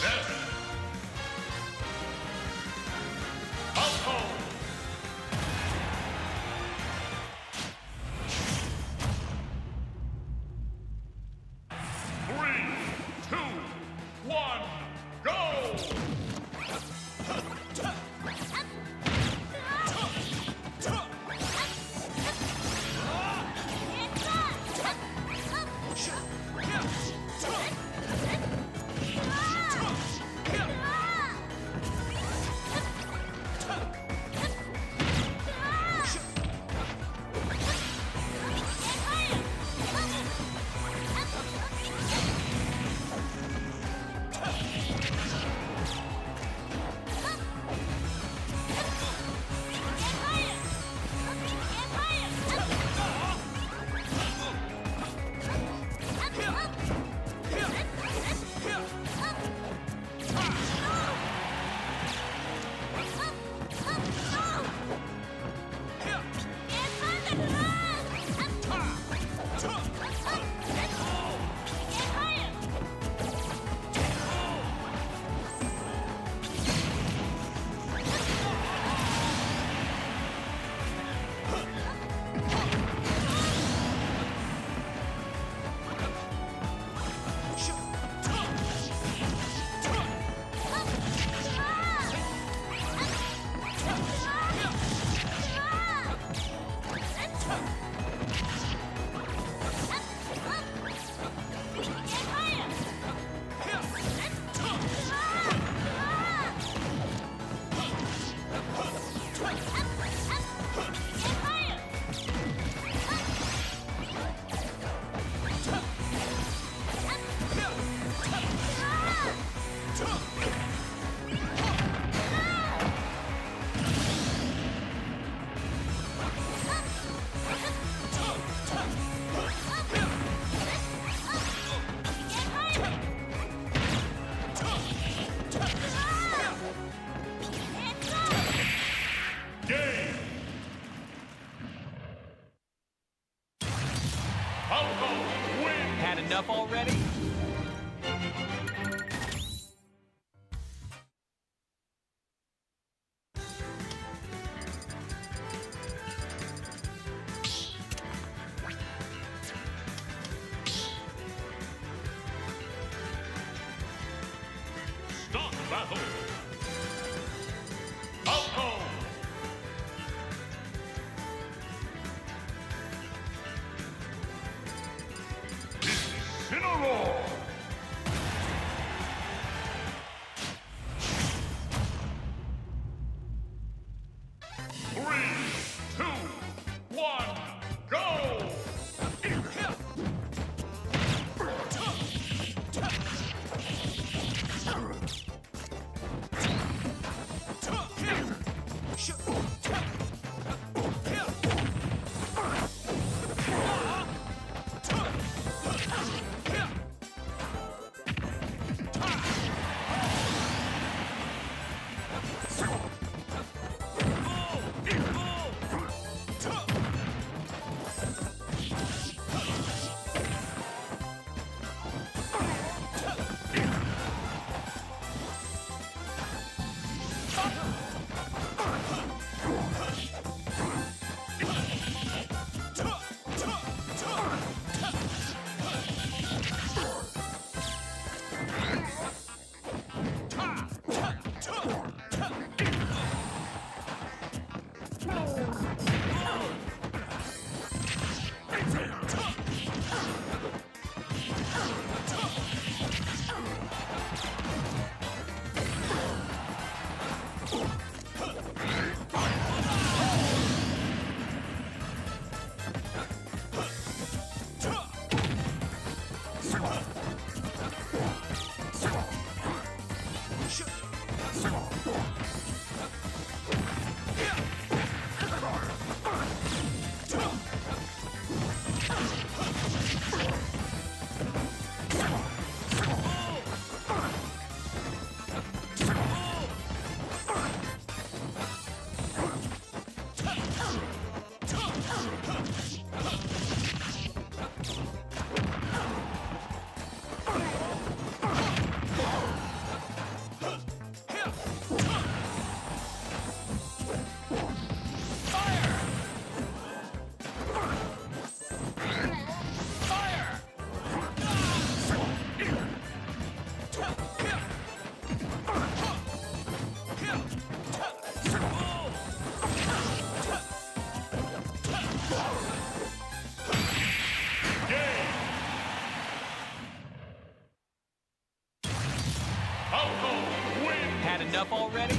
Better. Enough already? Cinnamon Roll! already?